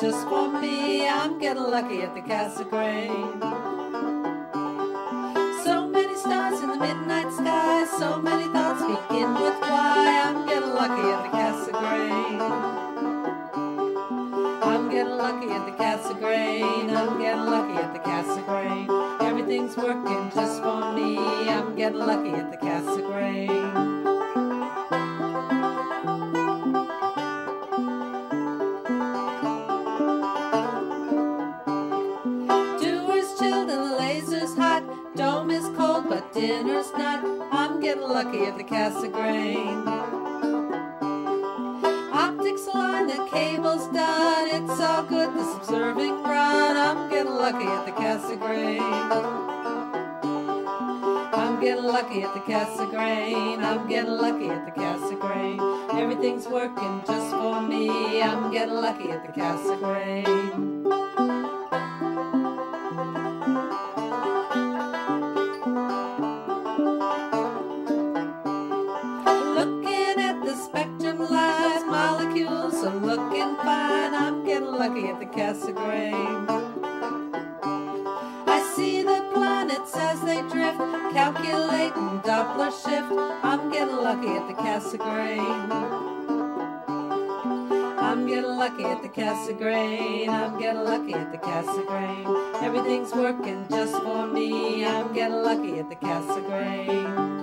just for me. I'm getting lucky at the Cassegrain. So many stars in the midnight sky, so many thoughts begin with why. I'm getting lucky at the Cassegrain. I'm getting lucky at the Cassegrain. I'm getting lucky at the Cassegrain. Everything's working just for me. I'm getting lucky at the Cassegrain. Dinner's not. I'm getting lucky at the Cassegrain. Optics align, the cable's done. It's all good, this observing run. I'm getting lucky at the Cassegrain. I'm getting lucky at the Cassegrain. I'm getting lucky at the Cassegrain. Everything's working just for me. I'm getting lucky at the Cassegrain. Getting lucky at the Cassegrain. I see the planets as they drift, calculating Doppler shift. I'm getting lucky at the Cassegrain. I'm getting lucky at the Cassegrain. I'm getting lucky at the Cassegrain. Everything's working just for me. I'm getting lucky at the Cassegrain.